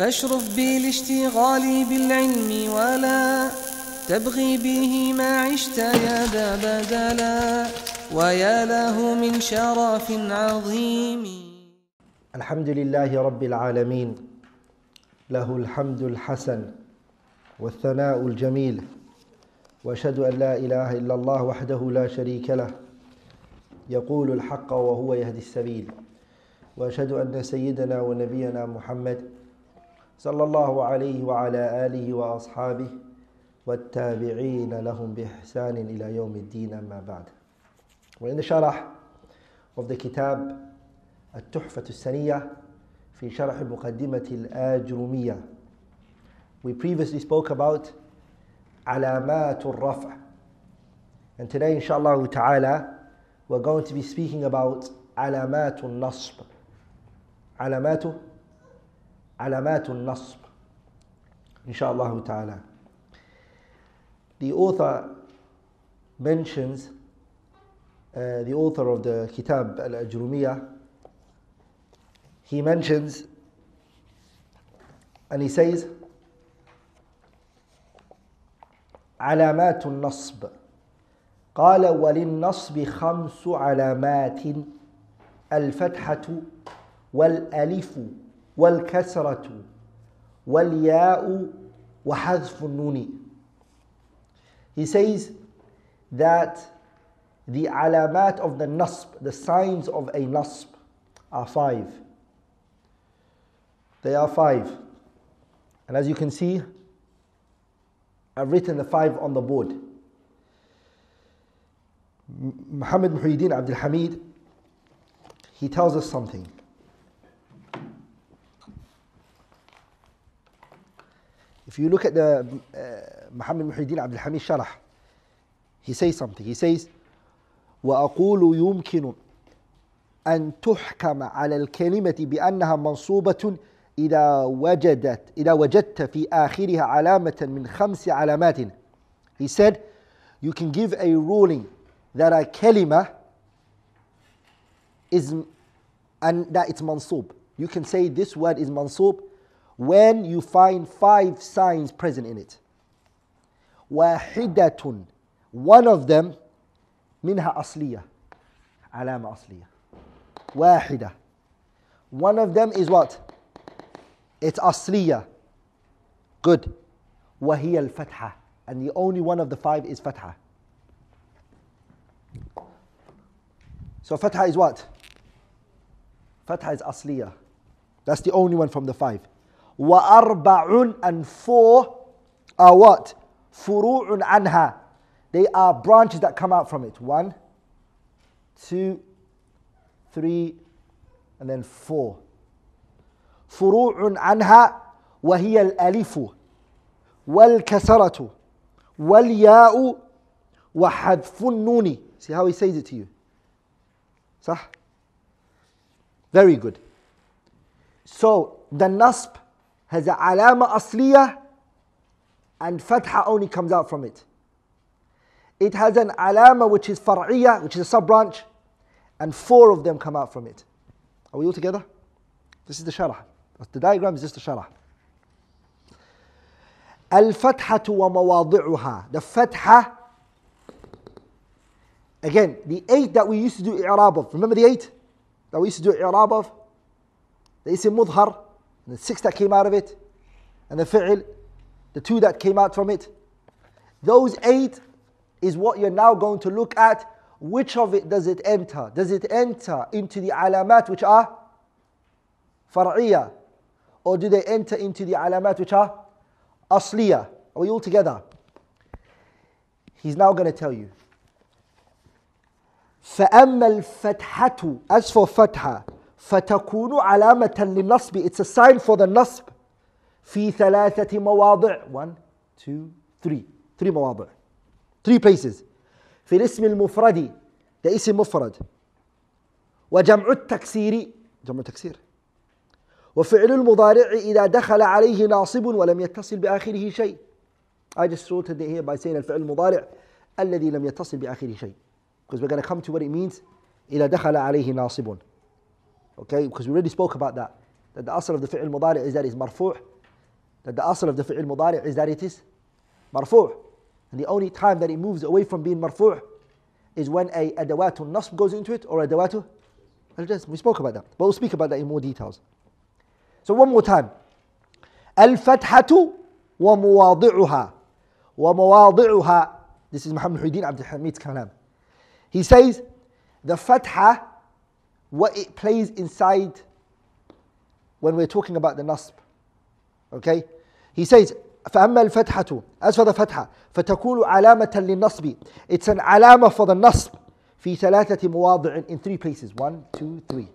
فاشرف بالاشتغال بالعلم ولا تبغي به ما عشت يا ذا بدلا ويا له من شرف عظيم. الحمد لله رب العالمين له الحمد الحسن والثناء الجميل وأشهد أن لا إله إلا الله وحده لا شريك له يقول الحق وهو يهدي السبيل وأشهد أن سيدنا ونبينا محمد صلى الله عليه وعلى آله وأصحابه والتابعين لهم بإحسان إلى يوم الدين أما بعد. وإن شرح of the كتاب التحفة السنية في شرح مقدمة الآجرومية. We previously spoke about علامات الرفع. And today inshallah ta'ala we're going to be speaking about علامات النصب. علامات علامات النصب inshallah ta'ala The author mentions uh, the author of the Kitab al-Ajrumiyah he mentions and he says علامات النصب قال وللنصب خمس علامات الفتحة والألف والكسرة والياء وحذف النون He says that the alamat of the nasb, the signs of a nasb, are five. They are five. And as you can see, I've written the five on the board. Muhammad Muhyiddin Abdul Hamid, he tells us something. If you look at the uh, Muhammad Muhyiddin Abdul Hamid Sharah, he says something. He says, وأقول يمكن أن تحكم على الكلمة بأنها منصوبة إذا وجدت إذا وجدت في آخرها علامة من خمس علامات. He said, you can give a ruling that a kalima is and that it's mansub. You can say this word is mansub when you find five signs present in it. واحدة one of them منها أصلية علامة أصلية واحدة one of them is what it's أصلية good وهي الفتحة and the only one of the five is فتحة so فتحة is what فتحة is أصلية that's the only one from the five وأربع and four are what فروع عنها they are branches that come out from it. One, two, three, and then four. فروع عنها وهي الألف والكسرة والياء وحذف النون. See how he says it to you. صح? Very good. So the nasb has a alama asliya and fatha only comes out from it. It has an alama which is far'iyah, which is a sub branch, and four of them come out from it. Are we all together? This is the sharah. The diagram is just the sharah. الفتحة ومواضعها. The fatha. Again, the eight that we used to do i'rab of. Remember the eight that we used to do i'rab of? The isim mudhar, and the six that came out of it, and the fi'l, the two that came out from it. Those eight is what you're now going to look at. Which of it does it enter? Does it enter into the alamat which are far'iyah? Or do they enter into the alamat which are asliya? Are we all together? He's now going to tell you. فأما الفتحة as for فتحة فتكون علامة للنصب. It's a sign for the نصب. في ثلاثة مواضع. One two three. Three مواضع. Three places. في الاسم المفرد ده اسم مفرد. وجمع التكسير جمع التكسير. وفعل المضارع إذا دخل عليه ناصب ولم يتصل بآخره شيء. I just wrote it here by saying الفعل المضارع الذي لم يتصل بآخره شيء. Because we're going to come to what it means. إذا دخل عليه ناصب. Okay, because we already spoke about that. That the asr of the fi'l mudari is that it's marfu'. That the asr of the fi'l mudari is that it is marfu'. And the only time that it moves away from being marfu' is when a adawatun nasb goes into it or adawatu al We spoke about that. But we'll speak about that in more details. So one more time. Al-fathatu wa muwadi'uha. Wa muwadi'uha. This is Muhammad Muhyiddin Abdul Hamid's kalam. He says, the fatha what it plays inside when we're talking about the nasb. Okay? He says فأما الفتحة as for the فتحة فتكون علامة للنصب it's an علامة for the نصب في ثلاثة مواضع in three places one two three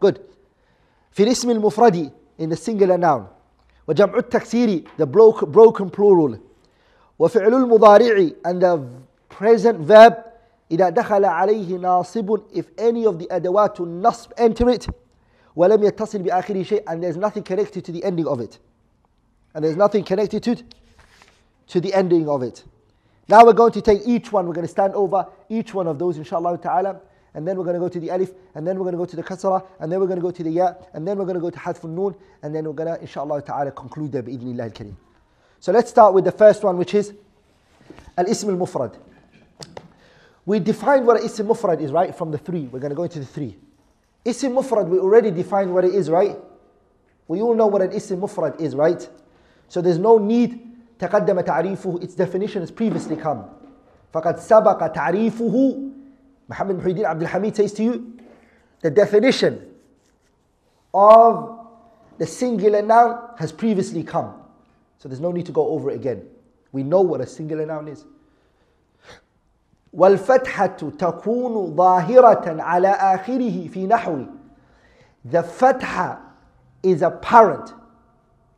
good في الاسم المفرد in the singular noun وجمع التكسير the broke, broken plural وفعل المضارع and the present verb إذا دخل عليه ناصب if any of the أدوات النصب enter it ولم يتصل بآخره شيء and there's nothing connected to the ending of it and there's nothing connected to, to the ending of it. Now we're going to take each one, we're going to stand over each one of those, inshallah ta'ala, and then we're going to go to the alif, and then we're going to go to the kasra, and then we're going to go to the ya, and then we're going to go to hadf noon, and then we're going to, inshallah ta'ala, conclude there bi'idhnillah al-kareem. So let's start with the first one, which is al-ism al-mufrad. We defined what an ism mufrad is, right, from the three. We're going to go into the three. Ism mufrad, we already defined what it is, right? We all know what an ism mufrad is, right? So there's no need تقدم تعريفه its definition has previously come فقد سبق تعريفه Muhammad Muhyiddin Abdul Hamid says to you the definition of the singular noun has previously come so there's no need to go over it again we know what a singular noun is والفتحة تكون ظاهرة على آخره في نحو the fatha is apparent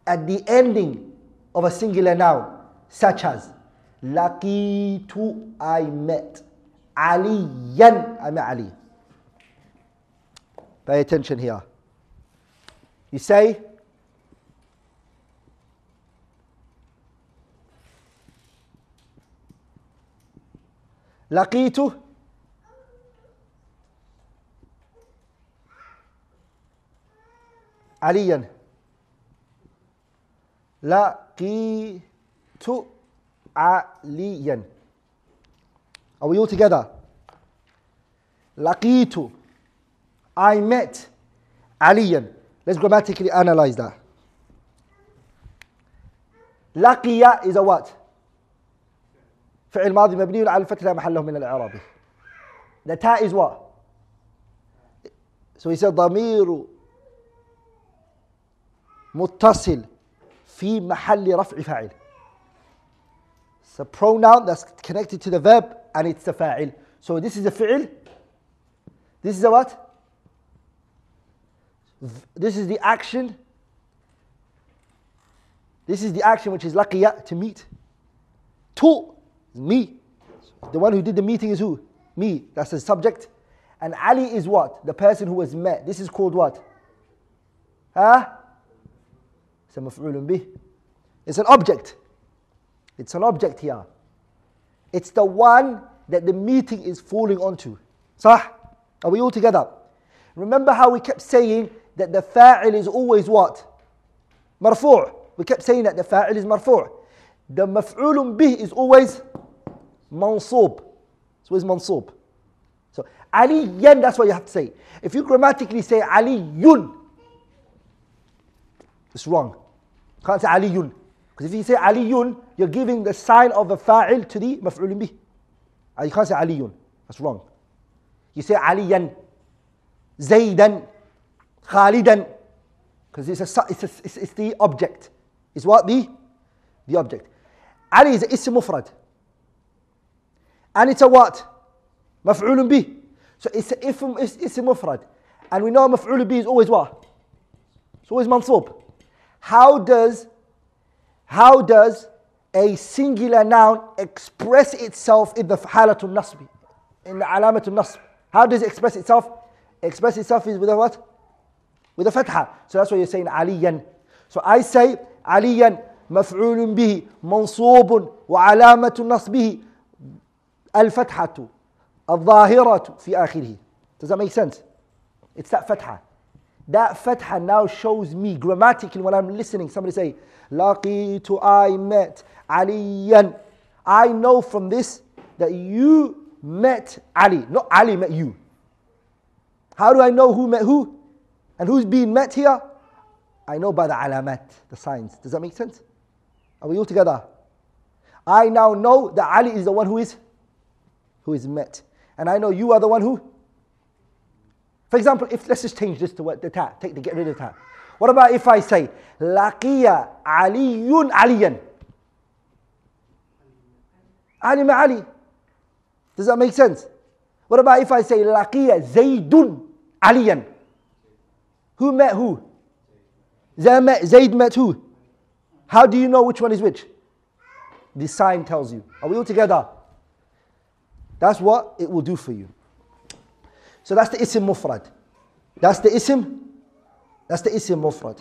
at the ending of a singular noun, such as Laqitu, I met. Aliyan, I met Ali. Pay attention here. You say, Laqitu عليا لقيت عليا Are we all together? لقيت I met عليا Let's grammatically analyze that. لقي is a what? فعل ماضي مبني على الفتح لا محل له من what? So he said ضمير متصل في محل رفع فاعل. It's a pronoun that's connected to the verb and it's the fa'il. So this is a fi'il. This is a what? This is the action. This is the action which is laqiya, to meet. To, me. The one who did the meeting is who? Me. That's the subject. And Ali is what? The person who was met. This is called what? Huh? It's a maf'ulun. It's an object. It's an object here. It's the one that the meeting is falling onto. Sah? Are we all together? Remember how we kept saying that the fa'il is always what? Marfu'. We kept saying that the fa'il is marfu'. The maf'ulun bih is always mansub. It's always mansub. So aliyan, that's what you have to say. If you grammatically say aliyun, it's wrong. You can't say aliyun. Because if you say aliyun, you're giving the sign of a fa'il to the maf'ulun bih. Uh, You can't say aliyun. That's wrong. You say aliyan, zaydan, khalidan. Because it's, a, it's, a, it's, it's the object. It's what? The, the object. Ali is a ism mufrad. And it's a what? مفعول bi. So it's a if it's a مفرد, And we know مفعول bi is always what? It's always منصوب. How does, how does a singular noun express itself in the halatul nasbi? In the alamatul النصب? How does it express itself? Express itself is with a what? With a فتحة. So that's why you're saying علياً. So I say علياً مفعول به منصوب وعلامة alamatul al-fatha, في آخره. Does that make sense? It's that فتحة. That فتحة now shows me grammatically when I'm listening. Somebody say, لقيتُ I met Aliyan. I know from this that you met Ali, not Ali met you. How do I know who met who? And who's being met here? I know by the علامات, the signs. Does that make sense? Are we all together? I now know that Ali is the one who is who is met. And I know you are the one who. For example, if let's just change this to what the ta, take the get rid of ta. What about if I say Laqiya Aliyun Aliyan? Ali ma Ali. Does that make sense? What about if I say Laqiya Zaydun Aliyan? Who met who? Zayd met who? How do you know which one is which? The sign tells you. Are we all together? That's what it will do for you. So that's the isim mufrad. That's the isim. That's the isim mufrad.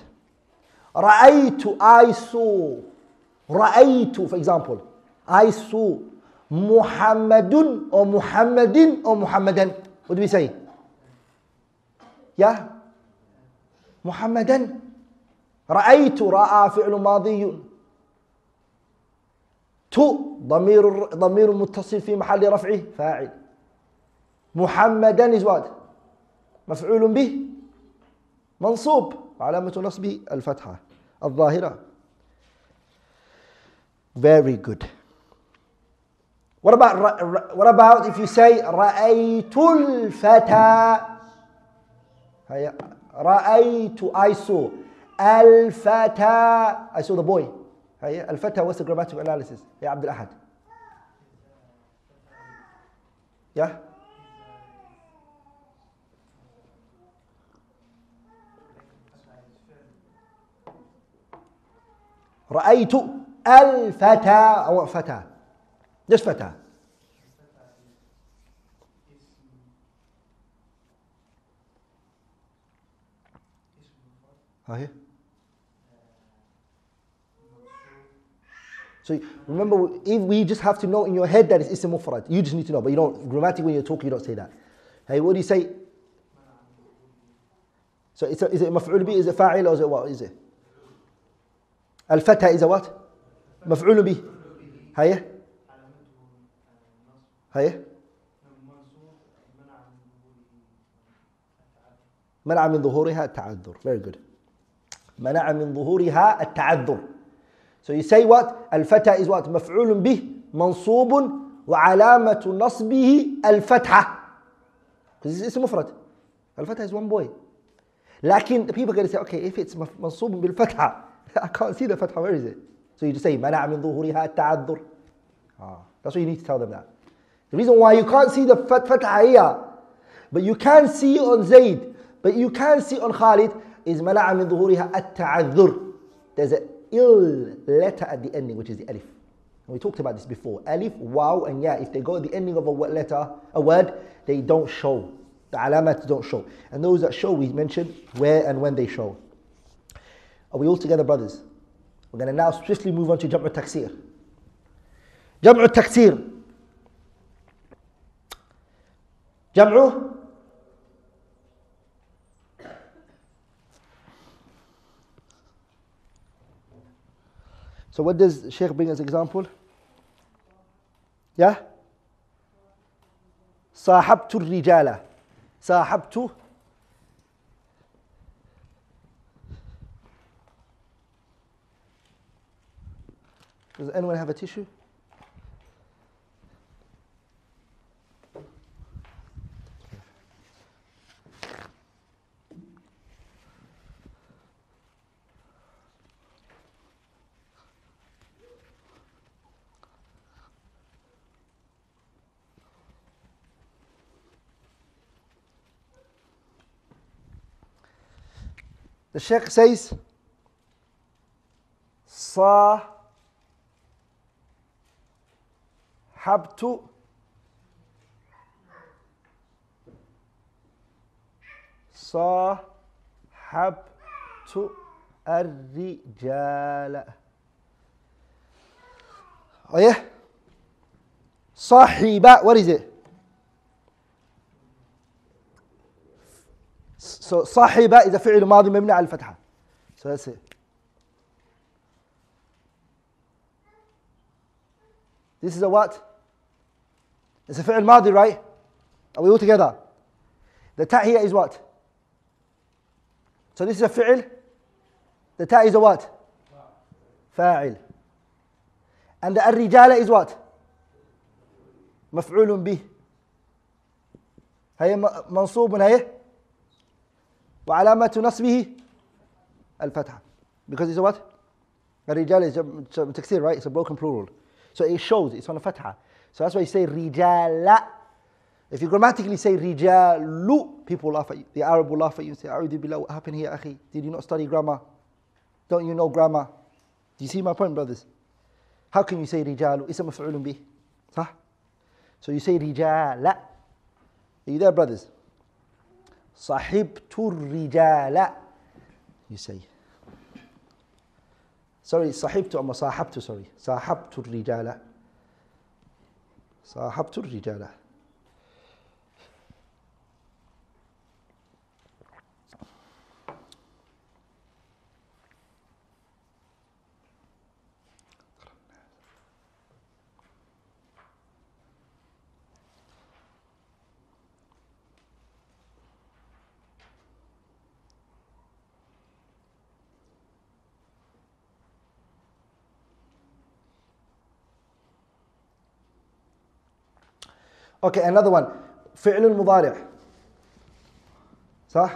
Ra'aytu, I saw. Ra'aytu, for example. I saw Muhammadun or Muhammadin or Muhammadan. What do we say? Yeah? Muhammadan. رأيت رأى فعل ماضي تو ضمير ضمير متصل في محل رفعه فاعل. محمدا what مفعول به منصوب. وعلامة نصبه الفتحة الظاهرة. Very good. What about what about if you say رأيت الفتى رأيت I saw. الفتى I saw the boy. هيا الفتى what's the grammatical analysis يا عبد الأحد يا رأيت الفتى أو فتى just فتى ها هي So remember, if we just have to know in your head that it's ism mufrad, you just need to know, but you don't, grammatically when you're talking, you don't say that. Hey, what do you say? So it's a, is it maf'ul bi, is it fa'il, or is it what is it? Al-fatha is a what? Maf'ul bi. Hiya? Hiya? منع من ظهورها التعذر. Very good. منع من ظهورها التعذر. So you say what? الفتى is what? مفعول به منصوب وعلامة نصبه الفتحة. Because it's مفرد. الفتى is one boy. لكن the people are going to say, okay, if it's منصوب بالفتحة, I can't see the فتحة, where is it? So you just say منع من ظهورها التعذر. Ah, that's what you need to tell them that. The reason why you can't see the فتحة here, but you can see on Zayd, but you can see on Khalid, is منع من ظهورها التعذر. There's a ill letter at the ending, which is the alif. And we talked about this before. Alif, wow, and yeah, if they go at the ending of a letter, a word, they don't show. The alamat don't show. And those that show, we mentioned where and when they show. Are we all together, brothers? We're going to now swiftly move on to Jam'u Taksir. Jam'u Taksir. Jam'u So what does Sheikh bring as example? Yeah? صاحبت الرجال صاحبت Does anyone have a tissue? الشيخ سيس. صا. حبت. صاحبت الرجال. أيه. صاحب. what صاحب a فعل ماضي مبني على الفتحة. So that's it. This is a what? It's a فعل ماضي, right? Are we all together? The ta here is what? So this is a فعل. The ta is a what? فاعل. And the الرجال is what? مفعول به. هي منصوب هي وعلامة نصبه الفتحة. Because it's a what? الرجال is a تكسير, right? It's a broken plural. So it shows it's on a fatha. So that's why you say رجال. If you grammatically say رجال, people laugh at you. The Arab will laugh at you and say, أعوذ بالله, what happened here, أخي? Did you not study grammar? Don't you know grammar? Do you see my point, brothers? How can you say رجال? اسم مفعول به. صح? So you say رجال. Are you there, brothers? Sahibtu rijala. You say. Sorry, sahibtu or sahabtu, sorry. Sahabtu rijala. Sahabtu rijala. okay another one. ficl mdaarc sax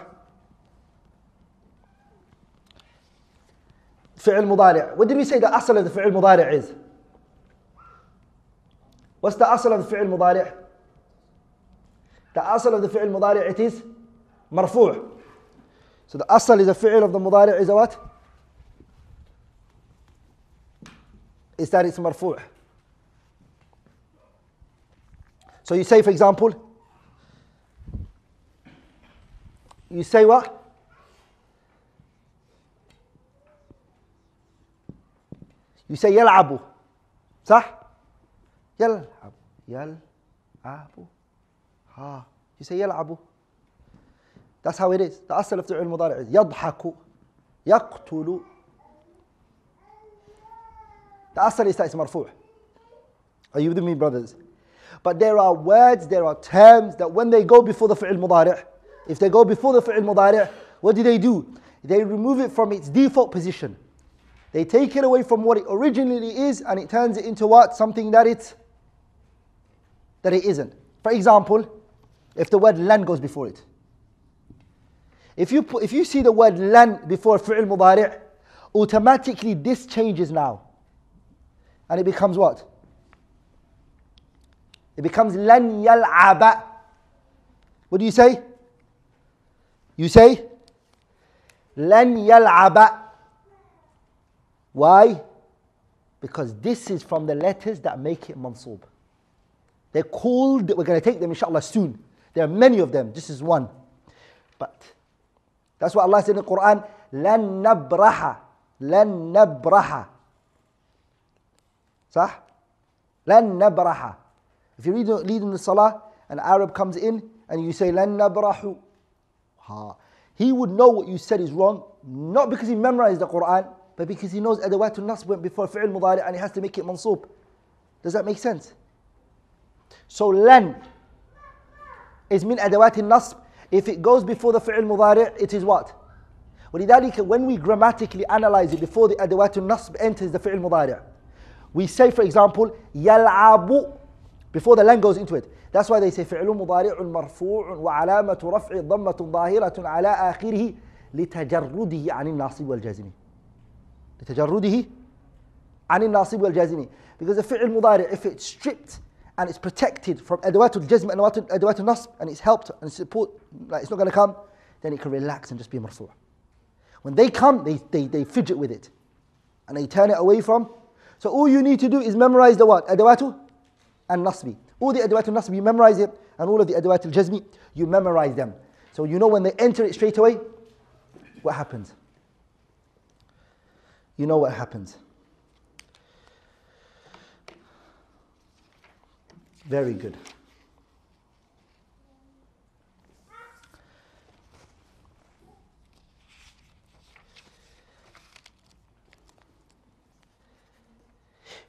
ficl mdaarc what did we say the asl of the ficl mdaarc is? What's the asl of the ficl mdaarc the asl of the ficl mdaarc it is marfuuع so the asl is a ficl of the mdaarc is a what? Is that it's marfuuع So you say, for example, you say what? You say يلعب صح؟ يلعب يلعب ها You say يلعب That's how it is. The أصل of فعل المضارع يضحك يقتل The أصل it's مرفوع. Are you with me, brothers? But there are words, there are terms that when they go before the fi'l mudari', if they go before the fi'l mudari', what do they do? They remove it from its default position. They take it away from what it originally is and it turns it into what? Something that it's that it isn't. For example, if the word lan goes before it. If you put, if you see the word lan before fi'l mudari', automatically this changes now. And it becomes what? It becomes lan yal'aba. What do you say? You say lan yal'aba. Why? Because this is from the letters that make it mansub. They're called, we're going to take them inshallah soon. There are many of them, this is one. But that's what Allah said in the Quran, lan nabraha, lan nabraha. صح؟ lan nabraha. If you're leading the salah, an Arab comes in and you say, Lan nabrahu. Ha. He would know what you said is wrong, not because he memorized the Quran, but because he knows adawatun Nasb went before fi'l mudari and he has to make it mansub. Does that make sense? So lan is min adawatun Nasb. If it goes before the fi'l mudari, it is what? when we grammatically analyze it before the adawatun nasb enters the fi'l mudari, we say for example, يلعب before the lan goes into it. That's why they say فعل مضارع مرفوع وعلامة رفع ضمة ظاهرة على آخره لتجرده عن الناصب والجازم. لتجرده عن الناصب والجازم. Because the فعل مضارع if it's stripped and it's protected from أدوات الجزم and أدوات النصب and it's helped and it's support like it's not going to come then it can relax and just be مرفوع. When they come they, they, they fidget with it and they turn it away from so all you need to do is memorize the what? and nasbi. All the adawat al-nasbi, you memorize it, and all of the adawat al-jazmi, you memorize them. So you know when they enter it straight away, what happens? You know what happens. Very good.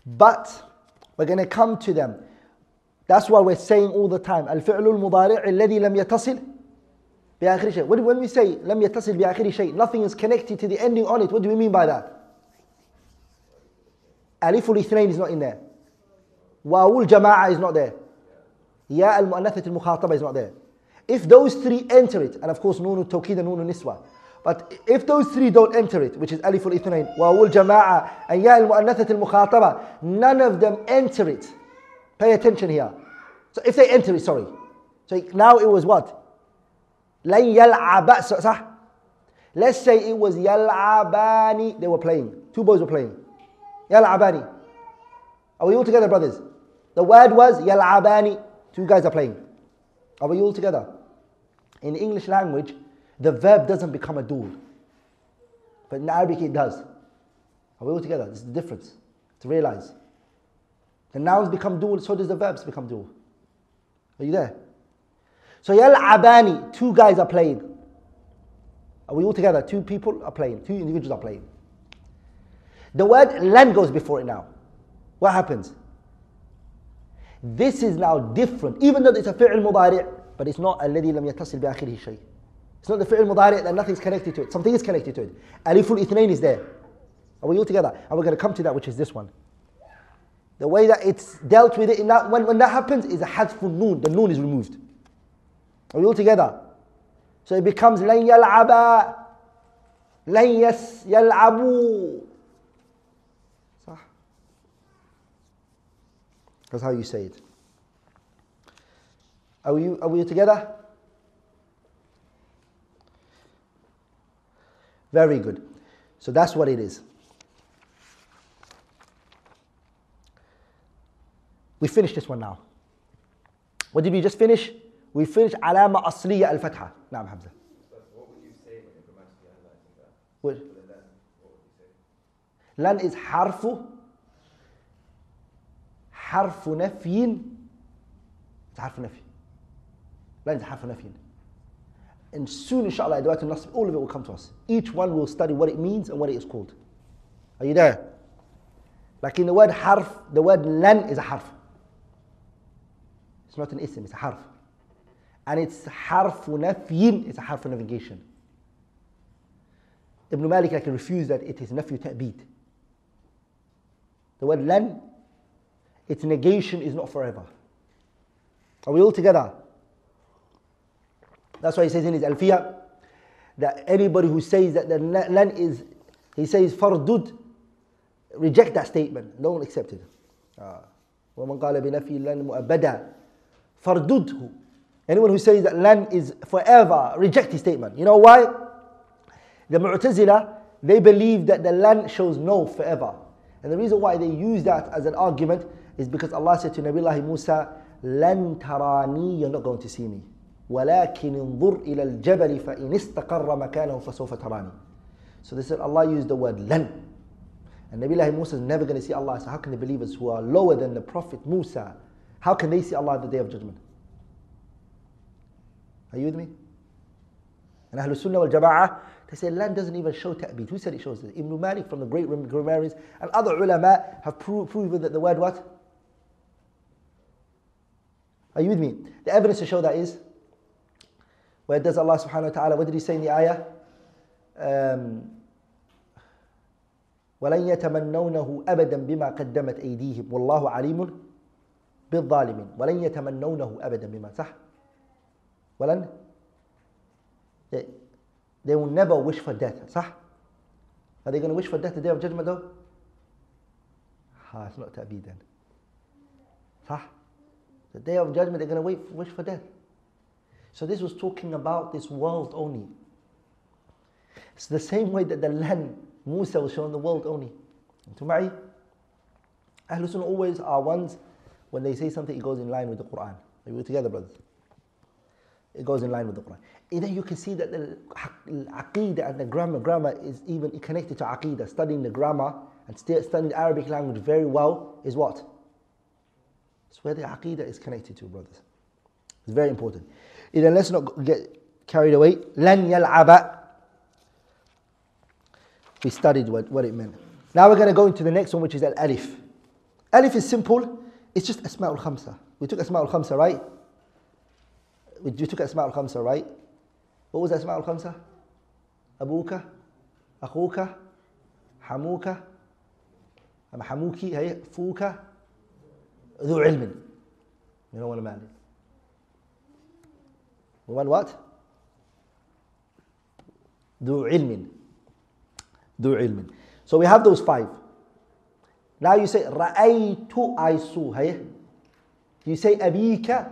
But we're going to come to them. That's why we're saying all the time الفعل المضارع الذي لم يتصل بآخر شيء. When when we say لم يتصل بآخر شيء, nothing is connected to the ending on it. What do we mean by that? ألف الاثنين is not in there. واو الجماعة is not there. يا المؤنثة المخاطبة is not there. If those three enter it, and of course نون التوكيد and نون النسوة, but if those three don't enter it, which is ألف الاثنين, واو الجماعة, and يا المؤنثة المخاطبة, none of them enter it. Pay attention here. So if they enter it, sorry. So now it was what? لن يلعب صح? Let's say it was يلعباني. They were playing. Two boys were playing. يلعباني. Are we all together, brothers? The word was يلعباني. Two guys are playing. Are we all together? In the English language, the verb doesn't become a dual. But in Arabic it does. Are we all together? This is the difference. To realize. The nouns become dual, so does the verbs become dual. Are you there? So Yal'abani, two guys are playing. Are we all together? Two people are playing, two individuals are playing. The word lan goes before it now. What happens? This is now different, even though it's a fi'l mudari', but it's not alladhi lam yattasil bi akhirih shay. It's not the fi'l mudari' that nothing's connected to it. Something is connected to it. Aliful ithnain is there. Are we all together? And we're going to come to that, which is this one. The way that it's dealt with it, that, when, when that happens, is a hadful noon. The noon is removed. Are we all together? So it becomes لن يلعب لن يس يلعبوا صح That's how you say it. Are we, are we together? Very good. So that's what it is. We finish this one now. What did we just finish? We finished alama asliya al fatha. Naam Hamza. What would you say when you're grammatically analyzing that? What? Lan is harfu. Harfu. It's harfu nafy. Lan is harfu nafiin. And soon, inshallah, Adwat Nasb, all of it will come to us. Each one will study what it means and what it is called. Are you there? Like in the word harf, the word lan is a harf. it's not an ism it's a حرف and it's حرف نفي it's a حرف negation Ibn Malik I can refuse that it is نفي تأبيد the word لن its negation is not forever are we all together that's why he says in his Alfiya that anybody who says that the lan is, he says fardud, reject that statement. Don't accept it. Ah. ومن قال بنفي لن مؤبدا فَرْدُدْهُ Anyone who says that lan is forever, reject his statement. You know why? The Mu'tazila, they believe that the lan shows no forever. And the reason why they use that as an argument is because Allah said to Nabi Musa, لن تراني you're not going to see me ولكن انظر إلى الجبل فإن استقر مكانه فسوف تراني So they said Allah used the word لن And Nabi Musa is never going to see Allah. So how can the believers who are lower than the Prophet Musa how can they see Allah on the day of judgment? Are you with me? And Ahlul Sunnah wal Jama'ah, they say lan doesn't even show ta'bid. Who said it shows it? Ibn Malik from the great grammarians and other ulama have pro- proven that the word what? Are you with me? The evidence to show that is where does Allah subhanahu wa ta'ala, what did he say in the ayah? Um, وَلَن يَتَمَنَّوْنَهُ أَبَدًا بِمَا قَدَّمَتْ أَيْدِيهِمْ وَاللَّهُ عَلِيمٌ بالظالمين ولن يتمنونه أبدا بما صح ولن they, will never wish for death صح are they going to wish for death the day of judgment though ah, it's not then صح the day of judgment they're going to wish for death so this was talking about this world only. It's the same way that the land Musa was shown the world only. To Ma'i, Ahlul Sunnah always are ones when they say something, it goes in line with the Quran. Are we together, brothers? It goes in line with the Quran. And then you can see that the aqidah and the grammar, grammar is even connected to aqidah. Studying the grammar and studying the Arabic language very well is what? It's where the aqidah is connected to, brothers. It's very important. إذا let's not get carried away. لن يلعب. We studied what, what it meant. Now we're going to go into the next one, which is al alif. Alif is simple. it's just Asma'ul Khamsa. We took Asma'ul Khamsa, right? We, we took Asma'ul Khamsa, right? What was Asma'ul Khamsa? Abuka, Akuka, Hamuka, Hamuki, hey, Fuka, Dhu Ilmin. You don't want to marry. We want what? Dhu Ilmin. Dhu Ilmin. So we have those five. Now you say, Ra'aytu, I saw. Hey? Do you say Abika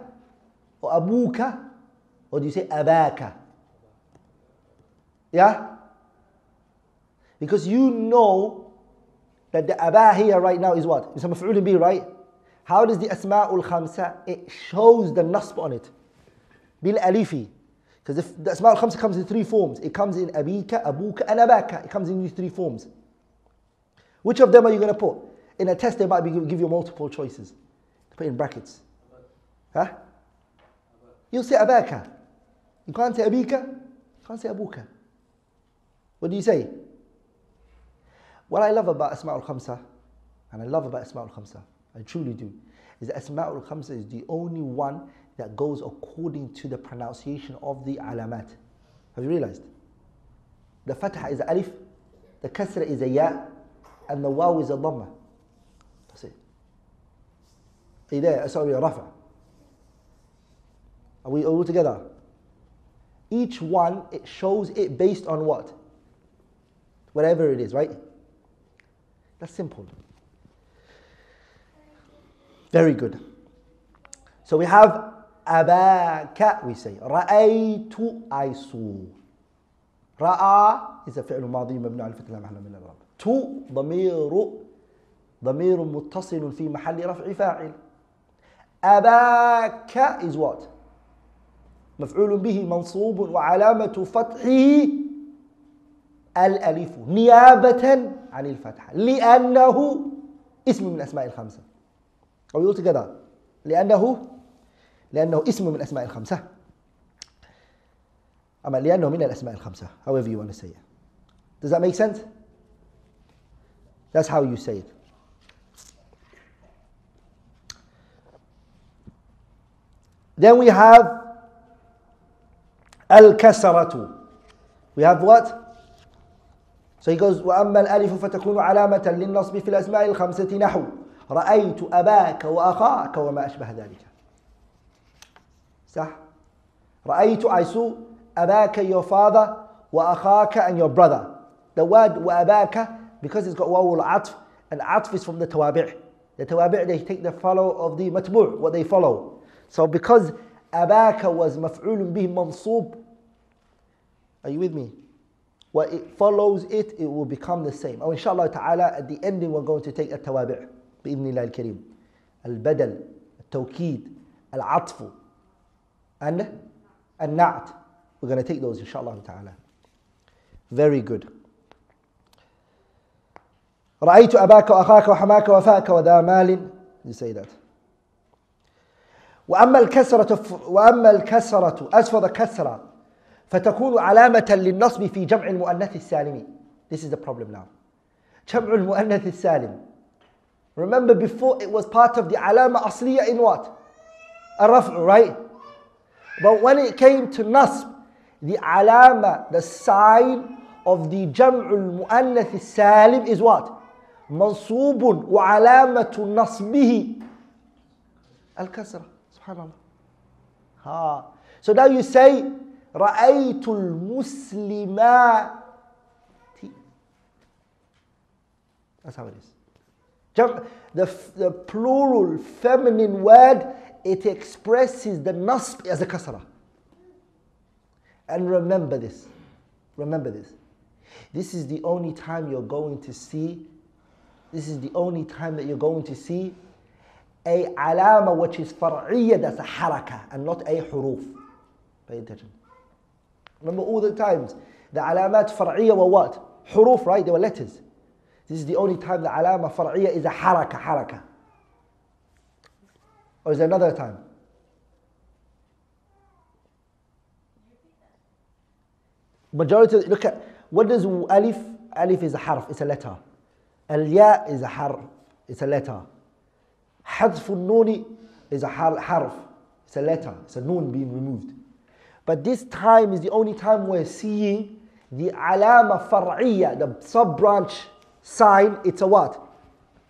or Abuka? Or do you say Abaka? Yeah? Because you know that the Aba here right now is what? It's a maf'ul bi, right? How does the Asma'ul Khamsa? It shows the nasb on it. Bil alifi. Because if the Asma'ul Khamsa comes in three forms, it comes in Abika, Abuka, and Abaka. It comes in these three forms. Which of them are you going to put? In a test, they might be, give you multiple choices. Put in brackets. Huh? You'll say abaka. You can't say abika. You can't say abuka. What do you say? What I love about Asma'ul Khamsa, and I love about Asma'ul Khamsa, I truly do, is that Asma'ul Khamsa is the only one that goes according to the pronunciation of the alamat. Have you realized? The fatha is alif, the kasra is a ya, and the waw is a dhamma. There? Sorry, rafa. Are we all together? Each one, it shows it based on what? Whatever it is, right? That's simple. Very good. So we have أباك we say رأيت I saw رأى is a فعل ماضي مبني على الفتح لا محل الإعراب تو ضمير ضمير متصل في محل رفع فاعل أباك is what? مفعول به منصوب وعلامة فتحه الألف نيابة عن الفتحة لأنه اسم من أسماء الخمسة. أو يقول كذا لأنه لأنه اسم من الأسماء الخمسة. أما لأنه من الأسماء الخمسة however you want to say it. Does that make sense? That's how you say it. Then we have الكسرة we have what So he goes, وأما الألف فتكون علامة للنصب في الأسماء الخمسة نحو رأيت أباك وأخاك وما أشبه ذلك صح رأيت I saw أباك your father وأخاك and your brother the word وأباك because it's got واو العطف and عطف is from the توابع the توابع they take the follow of the متبوع what they follow so because أباك was مفعول به منصوب are you with me what it follows it, it will become the same. Oh, inshallah ta'ala, at the ending, we're going to take التوابع بإذن الله الكريم. البدل, التوكيد, العطف, and النعت. We're going to take those inshallah ta'ala. Very good. رأيت أباك وأخاك وحماك وفاك وذا مال. You say that. وأما الكسرة وأما الكسرة as كسرة فتكون علامة للنصب في جمع المؤنث السالم. This is the problem now. جمع المؤنث السالم. Remember before it was part of the علامة أصلية in what? الرفع, right? But when it came to نصب, the علامة, the sign of the جمع المؤنث السالم is what? منصوب وعلامة نصبه الكسرة. سبحان الله. Ha. So now you say رأيت المسلمات That's how it is. The, the plural feminine word, it expresses the nasb as a kasra. And remember this. Remember this. This is the only time you're going to see, this is the only time that you're going to see a alama which is far'iyya that's a haraka and not a huruf. Pay attention. Remember all the times the alamat far'iyya were what? Huruf, right? They were letters. This is the only time the alama far'iyya is a haraka, haraka. Or is there another time? Majority, look at, what does alif? Alif is a harf, it's a letter. Al-ya is a harf, it's a letter. Hazfun noni is a harf, it's a letter, it's a non being removed. But this time is the only time we're seeing the alama far'iyya, the sub branch sign. It's a what?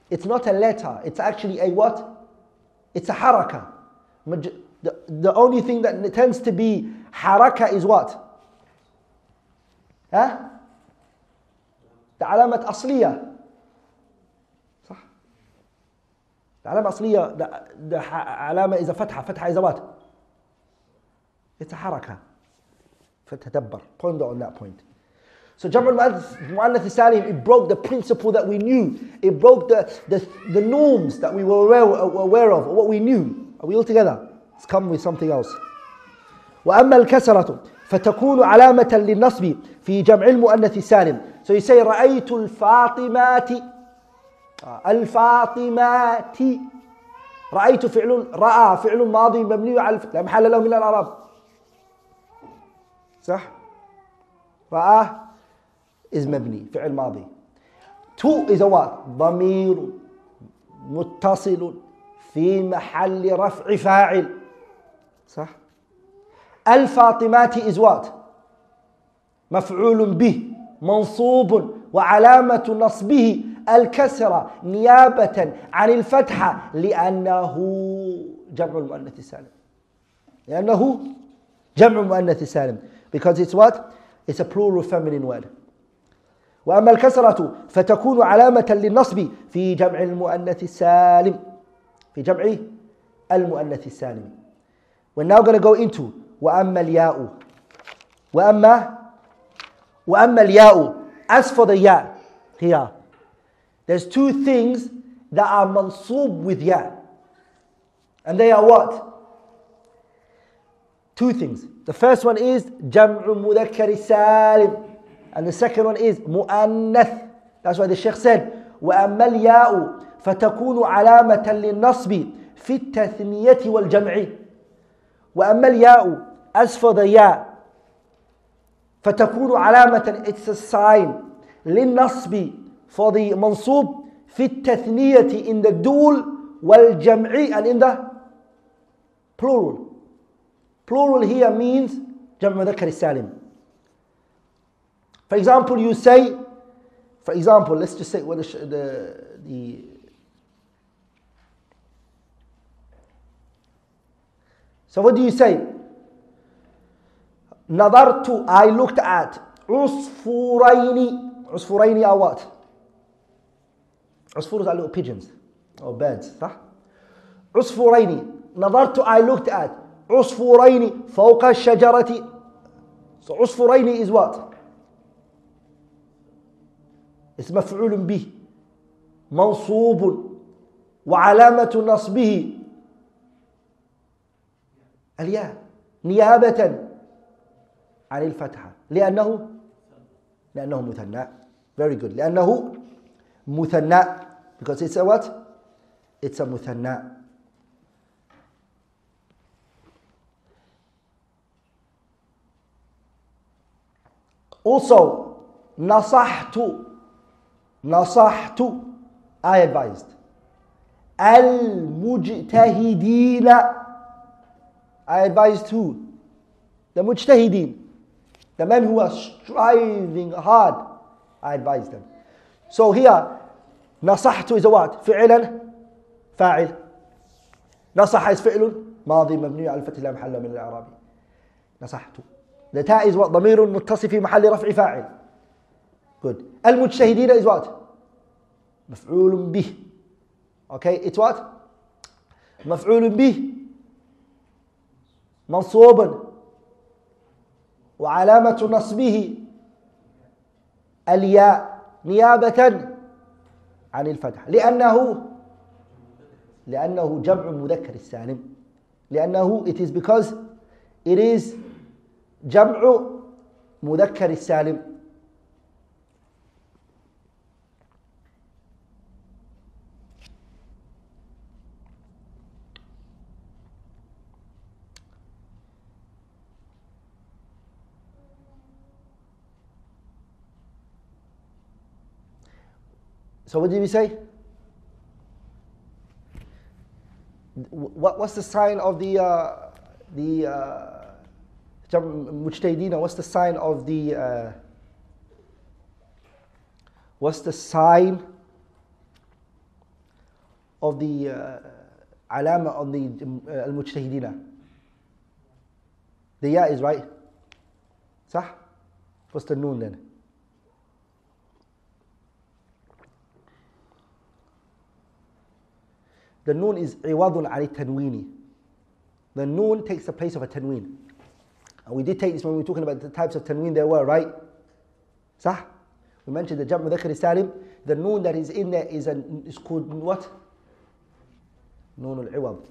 It's not a letter, it's actually a what? It's a haraka. The, the only thing that tends to be haraka is what? Huh? The alamat asliyah. العلامة أصلية the, the ح- علامة إذا فتحة فتحة إذا it's a حركة فتدبر ponder on that point so جمع المؤنث السالم it broke the principle that we knew it broke the, the, the norms that we were aware, aware of what we knew are we all together let's come with something else وأما الكسرة فتكون علامة للنصب في جمع المؤنث السالم so you say رأيت الفاطمات آه، الفاطمات. رأيت فعل رأى فعل ماضي مبني على. لا محل له من الأعراب صح؟ رأى is مبني فعل ماضي. تو a what ضمير متصل في محل رفع فاعل. صح؟ الفاطمات is what مفعول به منصوب وعلامة نصبه. الكسرة نيابة عن الفتحة لأنه جمع المؤنث السالم لأنه جمع المؤنث السالم because it's what? It's a plural feminine word. وأما الكسرة فتكون علامة للنصب في جمع المؤنث السالم. في جمع المؤنث السالم. We're now to go into وأما الياء. وأما وأما الياء. As for the ya here. There's two things that are mansub with ya And they are what? Two things The first one is جمع مذكر سالم And the second one is مؤنث That's why the Sheikh said وأما الياء فتكون علامة للنصب في التثنية والجمع وأما الياء as for the ya فتكون علامة it's a sign للنصب for the منصوب في التثنية in the dual والجمع and in the plural plural here means جمع مذكر السالم for example you say for example let's just say what the, the, the So what do you say? نظرت I looked at عصفورين عصفورين are what? عصفورز are little pigeons. or birds صح؟ عصفورين. نظرت I looked at. عصفورين فوق الشجرة. So عصفورين is what? It's مفعول به. منصوب. وعلامة نصبه. الياء. نيابة عن الفتحة. لأنه؟ لأنه مثنى. Very good. لأنه muthanna because it's a what? It's a muthanna. Also, نصحت نصحت I advised. Al-mujtahidina, I advised who? The mujtahideen, the men who are striving hard, I advised them. So here, نصحت is what? فعلا فاعل. نصح is فعل ماضي مبني على الفتح لا محل من الإعراب. نصحت. The تاء is what? ضمير متصل في محل رفع فاعل. Good. المجتهدين is what? مفعول به. Okay, it's what? مفعول به منصوب وعلامة نصبه الياء نيابة عن الفتح. لأنه لأنه جمع مذكر السالم. لأنه it is because it is جمع مذكر السالم. So what did we say? What was the sign of the uh, the uh. What's the sign of the uh, what's the sign of the uh, alama on the um, uh, al-mujtahideen? The ya is right. صح? What's the noon then? The noon is iwadun ali tanwini. The noon takes the place of a tanween. And we did take this when we were talking about the types of tanween there were, right? Sah? We mentioned the jam' mudhakkar salim. The noon that is in there is, an, is called what? Noon al-iwad.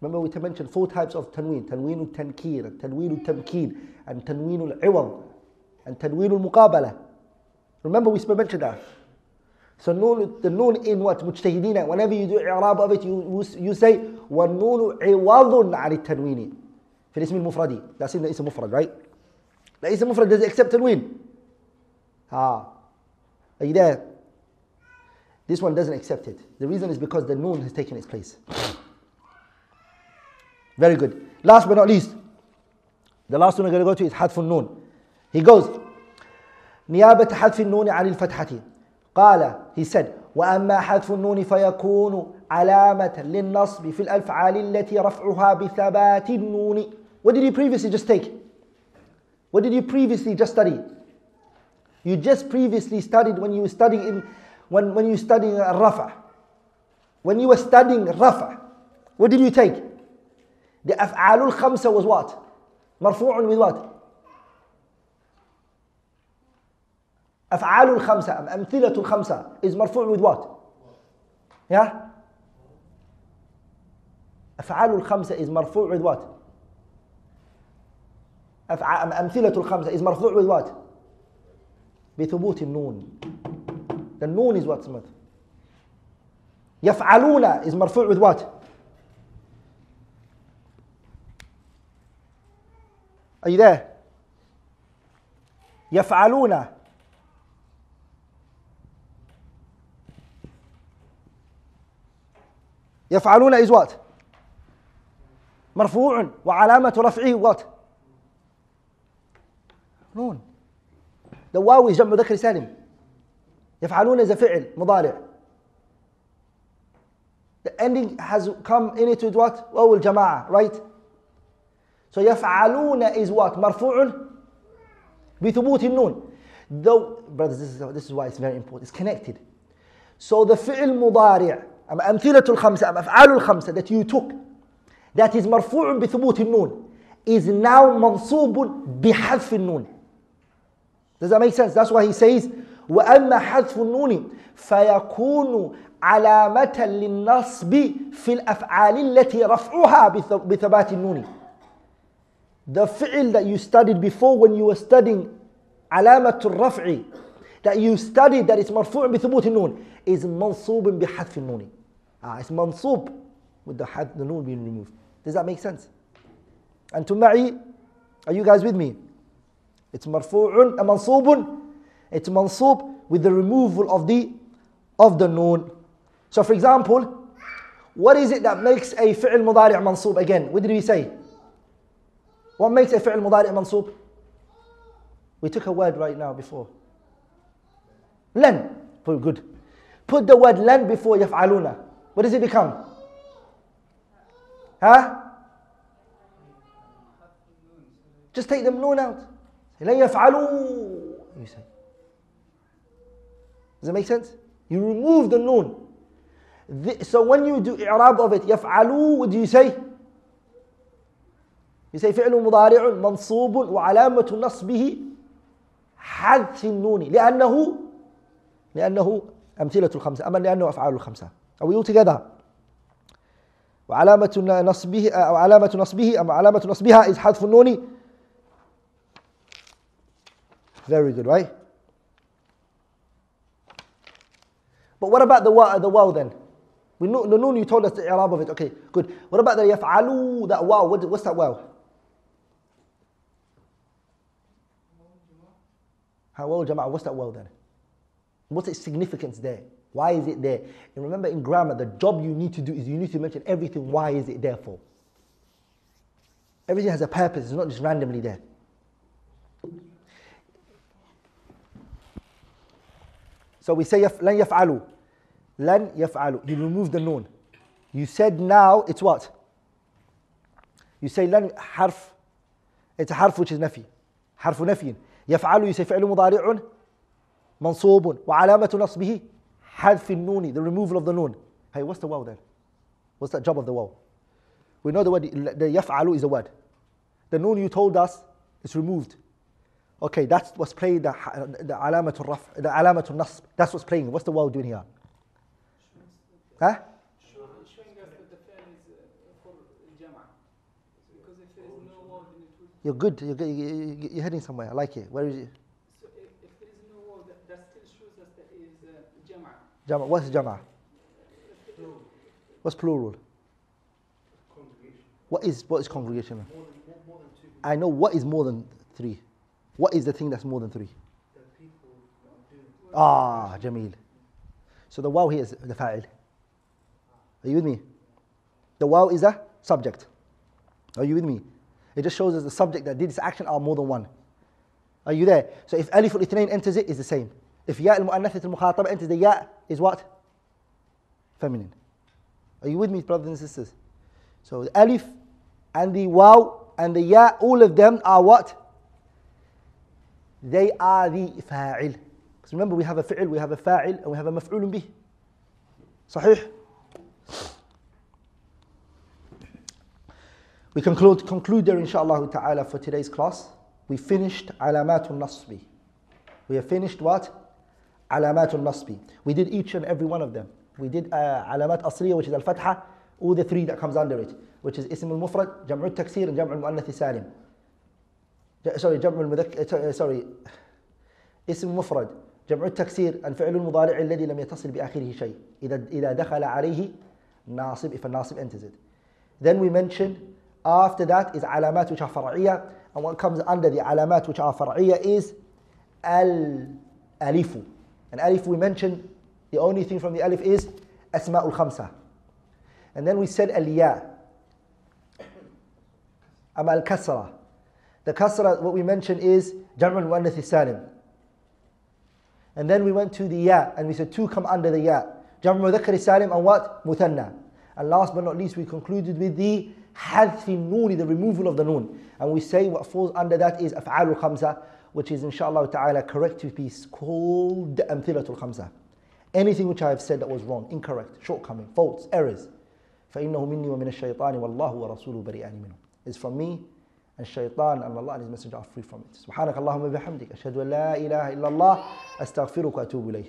Remember we mentioned four types of tanween. Tanween al-tankir, and tanween al-tamkeen, and tanween al-iwad, and tanween al-muqabala. Remember we mentioned that. So noon, the noon in what? مجتهدين. Whenever you do i'rab of it, you, you say والنون عوض عن التنوين. في الاسم المفردي. That's in the اسم مفرد, right? The اسم مفرد does it accept tanween? Ah. Are you there? This one doesn't accept it. The reason is because the noon has taken its place. Very good. Last but not least, the last one we're going to go to is حذف النون. He goes, نيابة حذف النون عن الفتحة. قال, he said, وأما حذف النون فيكون علامة للنصب في الأفعال التي رفعها بثبات النون. What did you previously just take? What did you previously just study? You just previously studied when you were studying in when, when you were studying Rafa. When you were studying Rafa, what did you take? The Af'alul Khamsa was what? Marfu'un with what? أفعال الخمسة أم أمثلة الخمسة إذ مرفوع with what? يا أفعال الخمسة إذ مرفوع with what? أفعال أمثلة الخمسة إذ مرفوع with what? بثبوت النون. النون is what smith? يفعلون إذ مرفوع with what? أي ده يفعلون يفعلون is what مرفوع وعلامة رفعه what نون is جمع مذكر سالم يفعلون a فعل مضارع The ending has come in it with what? واو الجماعة right? So يفعلون is what? مرفوع بثبوت النون Though, brothers, this is, this is why it's very important. It's connected. So the فعل مضارع أما أمثلة الخمسة أما أفعال الخمسة that you took that is مرفوع بثبوت النون is now منصوب بحذف النون Does that make sense? That's why he says وأما حذف النون فيكون علامة للنصب في الأفعال التي رفعها بثبات النون. The fi'l that you studied before when you were studying علامة الرفع that you studied that it's مرفوع بثبوت النون is منصوب بحذف النون. Ah, it's mansub with the had the noon being removed. Does that make sense? And to ma'i, are you guys with me? It's marfu'un and mansubun. It's mansub with the removal of the of the noon. So for example, what is it that makes a fi'l mudari' mansub again? What did we say? What makes a fi'l mudari' mansub? We took a word right now before. Lan. Good. Put the word lan before yaf'aluna. What does it become? Huh? Just take the noon out. لن يفعلوا you say does that make sense you remove the noon the, so when you do i'rab of it يفعلوا what do you say you say فعل مضارع منصوب وعلامة نصبه حذف النون لأنه لأنه أمثلة الخمسة أما لأنه أفعال الخمسة Are we all together? وعلامة نصبه أو علامة نصبه أم علامة نصبها is حذف النون Very good, right? But what about the wa, the wow then? We know the noon you told us the i'rab of it. Okay, good. What about the yaf'alu, that wow? What, what's that wow? How wow jama'a? What's that wow then? What's its significance there? Why is it there? And remember in grammar, the job you need to do is you need to mention everything. Why is it there for? Everything has a purpose. It's not just randomly there. So we say يف- لن يفعلوا لن يفعلوا you remove the noon you said now it's what you say لن حرف it's a حرف which is نفي حرف نفي يفعل you say فعل مضارع منصوب وعلامة نصبه حذف النون the removal of the noon hey what's the wow then what's the job of the wow we know the word the يفعل is a word the noon you told us is removed Okay, that's what's playing the, the علامة الرفع, the علامة النصب. That's what's playing. What's the wow doing here? Huh? Showing us that the fail is uh, for Jama. Because if there is no word, then it will. You're good. You're, good. You- you- you're heading somewhere. I like it. Where is it? Jama. What's jama? What's plural? What is what is congregation? I know what is more than three. What is the thing that's more than three? Ah, Jamil. So the wow here is the fa'il. Are you with me? The wow is a subject. Are you with me? It just shows us the subject that did this action are more than one. Are you there? So if alif al-ithnain enters it, it's the same. If ya al-mu'annathat al-mukhataba enters the ya, is what? Feminine. Are you with me, brothers and sisters? So the alif and the waw and the ya, all of them are what? They are the fa'il. Because remember, we have a fi'il, we have a fa'il, and we have a maf'ul bih. Sahih? We conclude, conclude there, inshallah ta'ala, for today's class. We finished alamatun nasbi. We have finished what? Alamatun nasbi. We did each and every one of them. We did uh, alamat asliya, which is al-fatha, all the three that comes under it, which is ism al-mufrad, jam'u al-taksir, and jam'u al-mu'annath salim. ج- sorry جمع المذكر sorry اسم مفرد جمع التكسير الفعل المضارع الذي لم يتصل بآخره شيء إذا إذا دخل عليه ناصب if a ناصب enters it then we mentioned after that is علامات which are فرعية and what comes under the علامات which are فرعية is الألف And alif we mentioned, the only thing from the alif is asma'ul khamsa. And then we said al-ya. Amal kasra. The kasra, what we mentioned is jam'ul muannath salim. And then we went to the ya, and we said two come under the ya. Jam'u dhakri salim and what? Muthanna. And last but not least, we concluded with the hadfi nuni, the removal of the noon. And we say what falls under that is af'alul khamsa, which is inshallah ta'ala correct to be called Amthilatul Khamsa. Anything which I have said that was wrong, incorrect, shortcoming, faults, errors, فإنه مني ومن الشيطان والله ورسوله بريئان منه. Is from me and shaitan and Allah and His Messenger are free from it. سبحانك اللهم وبحمدك أشهد أن لا إله إلا الله أستغفرك وأتوب إليه